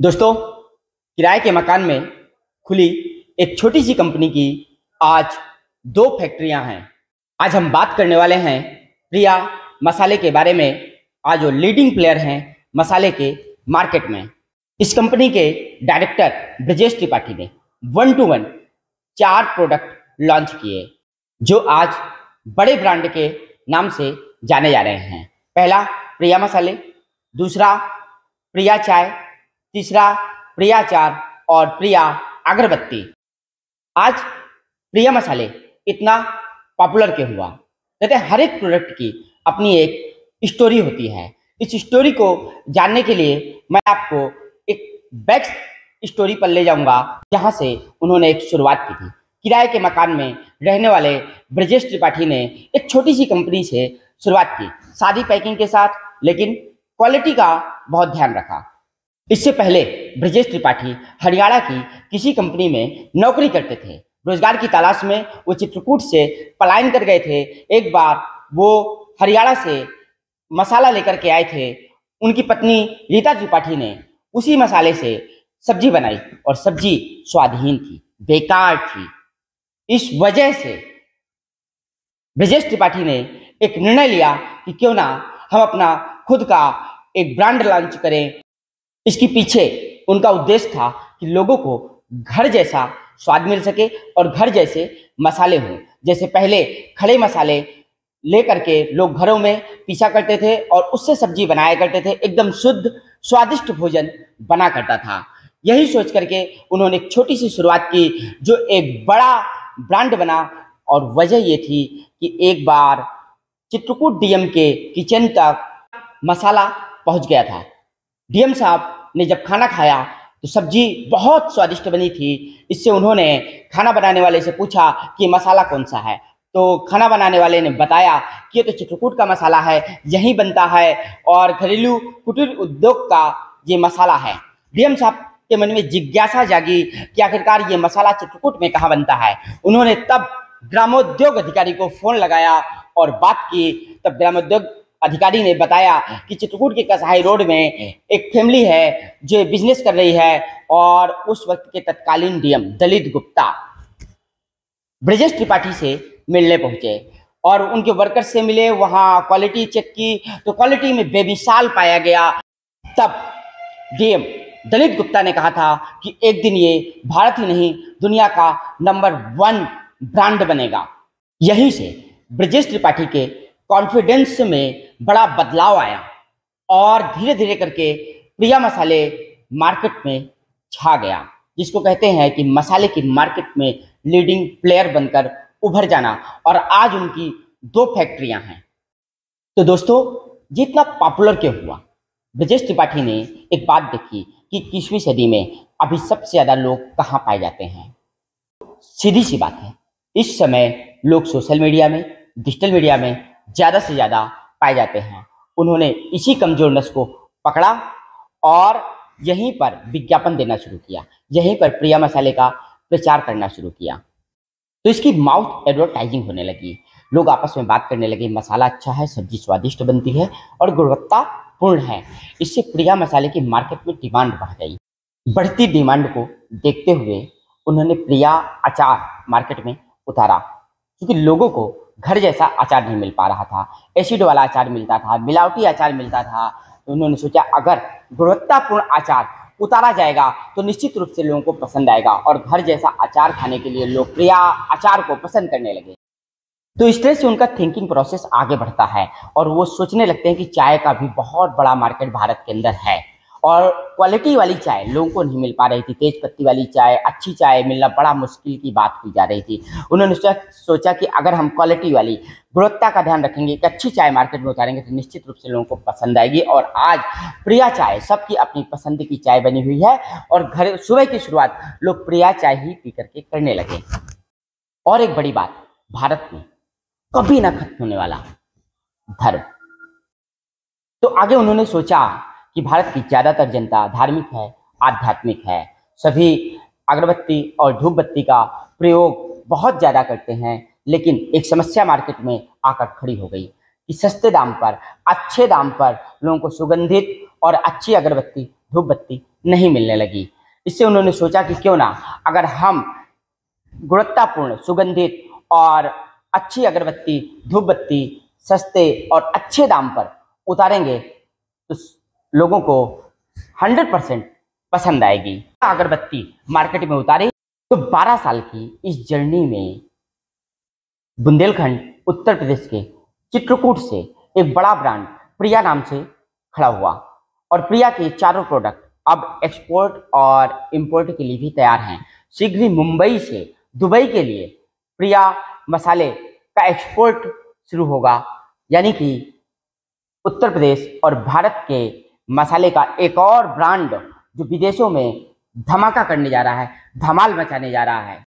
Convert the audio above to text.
दोस्तों, किराए के मकान में खुली एक छोटी सी कंपनी की आज दो फैक्ट्रियाँ हैं। आज हम बात करने वाले हैं प्रिया मसाले के बारे में। आज वो लीडिंग प्लेयर हैं मसाले के मार्केट में। इस कंपनी के डायरेक्टर ब्रजेश त्रिपाठी ने वन टू वन चार प्रोडक्ट लॉन्च किए, जो आज बड़े ब्रांड के नाम से जाने जा रहे हैं। पहला प्रिया मसाले, दूसरा प्रिया चाय तीसरा प्रियाचार और प्रिया अगरबत्ती। आज प्रिया मसाले इतना पॉपुलर क्यों हुआ? कहते हैं, हर एक प्रोडक्ट की अपनी एक स्टोरी होती है। इस स्टोरी को जानने के लिए मैं आपको एक बैक स्टोरी पर ले जाऊँगा, जहाँ से उन्होंने एक शुरुआत की थी। किराए के मकान में रहने वाले ब्रजेश त्रिपाठी ने एक छोटी सी कंपनी से शुरुआत की, सादी पैकिंग के साथ, लेकिन क्वालिटी का बहुत ध्यान रखा। इससे पहले ब्रजेश त्रिपाठी हरियाणा की किसी कंपनी में नौकरी करते थे। रोज़गार की तलाश में वो चित्रकूट से पलायन कर गए थे। एक बार वो हरियाणा से मसाला लेकर के आए थे। उनकी पत्नी रीता त्रिपाठी ने उसी मसाले से सब्ज़ी बनाई और सब्ज़ी स्वादहीन थी, बेकार थी। इस वजह से ब्रजेश त्रिपाठी ने एक निर्णय लिया कि क्यों ना हम अपना खुद का एक ब्रांड लॉन्च करें। इसके पीछे उनका उद्देश्य था कि लोगों को घर जैसा स्वाद मिल सके और घर जैसे मसाले हों। जैसे पहले खड़े मसाले ले करके लोग घरों में पीसा करते थे और उससे सब्ज़ी बनाया करते थे। एकदम शुद्ध, स्वादिष्ट भोजन बना करता था। यही सोच करके उन्होंने एक छोटी सी शुरुआत की जो एक बड़ा ब्रांड बना और वजह ये थी कि एक बार चित्रकूट डीएम के किचन तक मसाला पहुँच गया था। डीएम साहब ने जब खाना खाया तो सब्ज़ी बहुत स्वादिष्ट बनी थी। इससे उन्होंने खाना बनाने वाले से पूछा कि मसाला कौन सा है? तो खाना बनाने वाले ने बताया कि ये तो चित्रकूट का मसाला है, यही बनता है और घरेलू कुटीर उद्योग का ये मसाला है। डीएम साहब के मन में जिज्ञासा जागी कि आखिरकार ये मसाला चित्रकूट में कहाँ बनता है। उन्होंने तब ग्रामोद्योग अधिकारी को फ़ोन लगाया और बात की। तब ग्रामोद्योग अधिकारी ने बताया कि चित्रकूट के कसाई रोड में एक फैमिली है जो बिज़नेस कर रही है और उस वक्त के तत्कालीन डीएम दलित गुप्ता ब्रजेश त्रिपाठी से मिलने पहुँचे और उनके वर्कर से मिले वहाँ क्वालिटी चेक की तो क्वालिटी में बेमिसाल पाया गया। तब डीएम दलित गुप्ता ने कहा था कि एक दिन ये भारत ही नहीं दुनिया का नंबर वन ब्रांड बनेगा। यहीं से ब्रजेश त्रिपाठी के कॉन्फिडेंस में बड़ा बदलाव आया और धीरे धीरे करके प्रिया मसाले मार्केट में छा गया, जिसको कहते हैं कि मसाले की मार्केट में लीडिंग प्लेयर बनकर उभर जाना और आज उनकी दो फैक्ट्रियाँ हैं। तो दोस्तों जितना पॉपुलर क्यों हुआ? ब्रजेश त्रिपाठी ने एक बात देखी कि इक्कीसवीं सदी में अभी सबसे ज़्यादा लोग कहाँ पाए जाते हैं। सीधी सी बात है, इस समय लोग सोशल मीडिया में डिजिटल मीडिया में ज़्यादा से ज़्यादा पाए जाते हैं। उन्होंने इसी कमज़ोर नस को पकड़ा और यहीं पर विज्ञापन देना शुरू किया। यहीं पर प्रिया मसाले का प्रचार करना शुरू किया। तो इसकी माउथ एडवर्टाइजिंग होने लगी। लोग आपस में बात करने लगे, मसाला अच्छा है, सब्ज़ी स्वादिष्ट बनती है और गुणवत्ता पूर्ण है। इससे प्रिया मसाले की मार्केट में डिमांड बढ़ गई। बढ़ती डिमांड को देखते हुए उन्होंने प्रिया अचार मार्केट में उतारा। क्योंकि लोगों को घर जैसा अचार नहीं मिल पा रहा था एसिड वाला अचार मिलता था, मिलावटी अचार मिलता था। तो उन्होंने सोचा, अगर गुणवत्तापूर्ण अचार उतारा जाएगा तो निश्चित रूप से लोगों को पसंद आएगा और घर जैसा अचार खाने के लिए लोग प्रिया अचार को पसंद करने लगे। तो इस तरह से उनका थिंकिंग प्रोसेस आगे बढ़ता है और वो सोचने लगते हैं कि चाय का भी बहुत बड़ा मार्केट भारत के अंदर है। और क्वालिटी वाली चाय, लोगों को नहीं मिल पा रही थी। तेज पत्ती वाली चाय, अच्छी चाय मिलना बड़ा मुश्किल की बात की जा रही थी। उन्होंने सोचा कि अगर हम क्वालिटी वाली गुणवत्ता का ध्यान रखेंगे कि अच्छी चाय मार्केट में उतारेंगे तो निश्चित रूप से लोगों को पसंद आएगी। और आज प्रिया चाय, सबकी अपनी पसंद की चाय बनी हुई है और घर, सुबह की शुरुआत लोग प्रिया चाय ही पी करके करने लगे। और एक बड़ी बात, भारत में कभी ना खत्म होने वाला धर्म। तो आगे उन्होंने सोचा कि भारत की ज़्यादातर जनता धार्मिक है, आध्यात्मिक है। सभी अगरबत्ती और धूप बत्ती का प्रयोग बहुत ज़्यादा करते हैं, लेकिन एक समस्या मार्केट में आकर खड़ी हो गई कि सस्ते दाम पर, अच्छे दाम पर लोगों को सुगंधित और अच्छी अगरबत्ती धूप बत्ती नहीं मिलने लगी। इससे उन्होंने सोचा कि क्यों ना अगर हम गुणवत्तापूर्ण, सुगंधित और अच्छी अगरबत्ती धूप बत्ती सस्ते और अच्छे दाम पर उतारेंगे तो लोगों को 100 परसेंट पसंद आएगी। अगरबत्ती मार्केट में उतारी। तो 12 साल की इस जर्नी में बुंदेलखंड, उत्तर प्रदेश के चित्रकूट से एक बड़ा ब्रांड प्रिया नाम से खड़ा हुआ। और प्रिया के चारों प्रोडक्ट अब एक्सपोर्ट और इंपोर्ट के लिए भी तैयार हैं। शीघ्र ही मुंबई से दुबई के लिए प्रिया मसाले का एक्सपोर्ट शुरू होगा। यानी कि उत्तर प्रदेश और भारत के मसाले का एक और ब्रांड जो विदेशों में धमाका करने जा रहा है, धमाल मचाने जा रहा है।